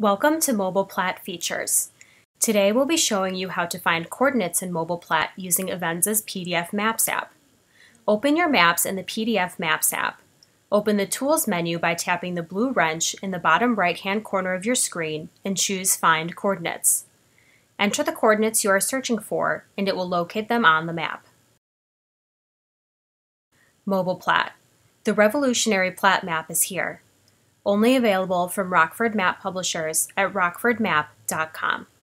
Welcome to MobilePlat Features. Today we'll be showing you how to find coordinates in MobilePlat using Avenza's PDF Maps app. Open your maps in the PDF Maps app. Open the Tools menu by tapping the blue wrench in the bottom right-hand corner of your screen and choose Find Coordinates. Enter the coordinates you are searching for and it will locate them on the map. MobilePlat. The revolutionary plat map is here only available from Rockford Map Publishers at rockfordmap.com.